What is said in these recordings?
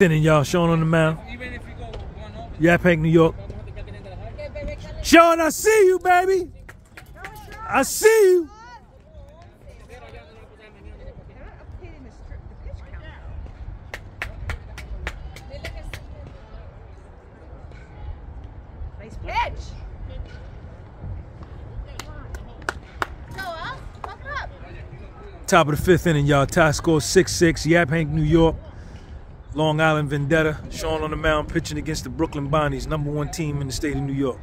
Sending y'all Sean on the mound. Yaphank, New York. Sean, I see you, baby. I see you. Top of the fifth inning, y'all. Tie score 6-6. Yaphank, New York. Long Island Vendetta. Sean on the mound pitching against the Brooklyn Bonnies, number one team in the state of New York.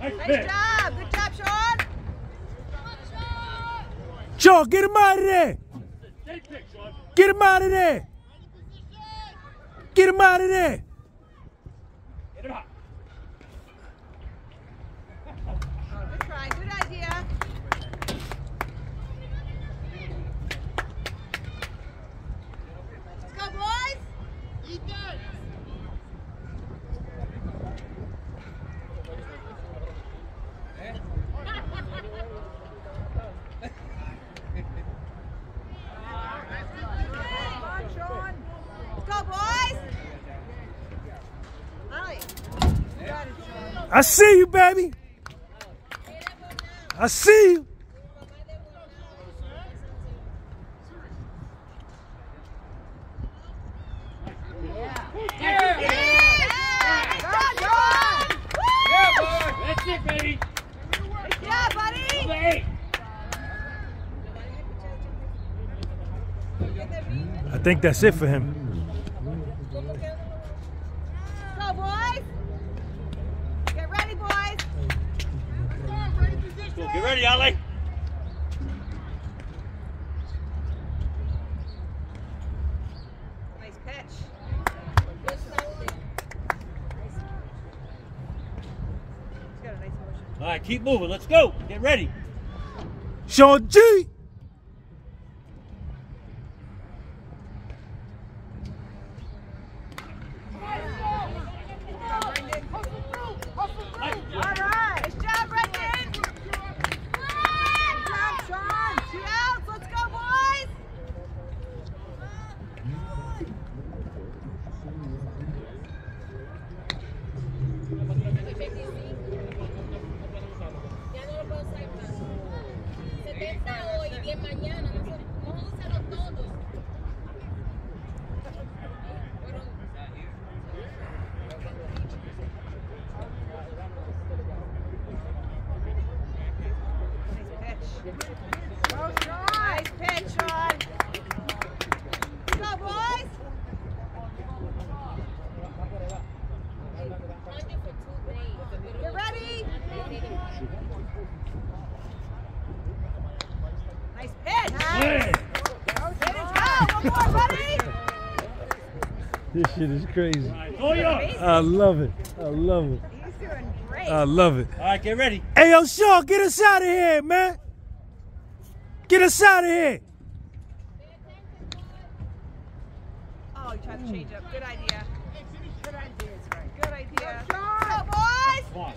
Nice job. Good job, Sean. Sean, get him out of there. Get him out of there. Get him out of there. Oh, good try. Good idea. Let's go, boys. Come on, Sean. Let's go, boys. Ollie. You got it, Sean. I see you, baby. I see you. I think that's it for him. Go, boys! Get ready, boys! Go, get ready, Ollie. Nice pitch. He's got a nice. All right, keep moving. Let's go. Get ready. Sean G. All right! Nice job, Brendan! Good job, Sean! Two outs! Let's go, boys! Ya no lo puedo usar más. 70 hoy, 10 mañana. Vamos a usarlo todos. Fueron Nice pitch. Go, Sean! Go, boys! under for two days. Get ready! Nice pitch! Hey. Hit go! One more, buddy! This shit is crazy. All right. I love it. I love it. He's doing great. I love it. All right, get ready. Hey, yo, Sean, get us out of here, man. Get us out of here. Oh, he tried to change up. Good idea. Good idea. Good idea. Go, boys! Come on.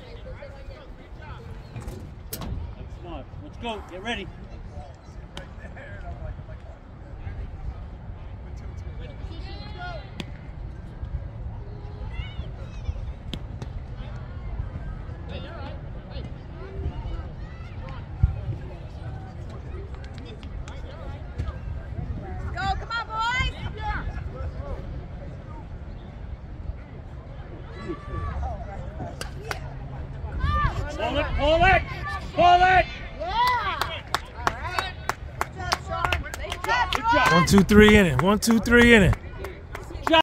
Come on. Let's go. Get ready. Go, come on, boys! Pull it. Pull it. Pull it. Yeah! All right. Good job, Sean. Good job. One, two, three in it. One, two, three in it.